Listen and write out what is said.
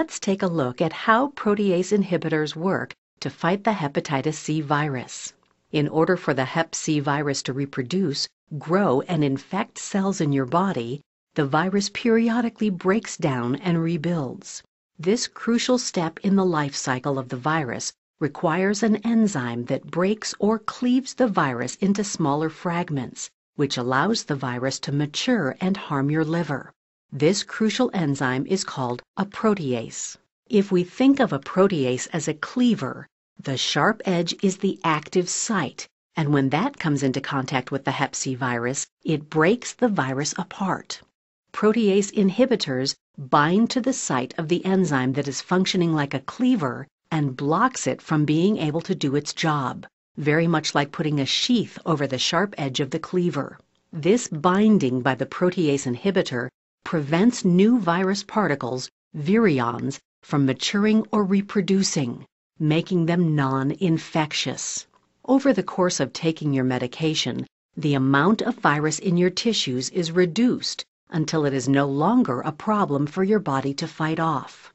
Let's take a look at how protease inhibitors work to fight the hepatitis C virus. In order for the hep C virus to reproduce, grow, and infect cells in your body, the virus periodically breaks down and rebuilds. This crucial step in the life cycle of the virus requires an enzyme that breaks or cleaves the virus into smaller fragments, which allows the virus to mature and harm your liver. This crucial enzyme is called a protease. If we think of a protease as a cleaver, the sharp edge is the active site, and when that comes into contact with the hep C virus, it breaks the virus apart. Protease inhibitors bind to the site of the enzyme that is functioning like a cleaver and blocks it from being able to do its job, very much like putting a sheath over the sharp edge of the cleaver. This binding by the protease inhibitor prevents new virus particles, virions, from maturing or reproducing, making them non-infectious. Over the course of taking your medication, the amount of virus in your tissues is reduced until it is no longer a problem for your body to fight off.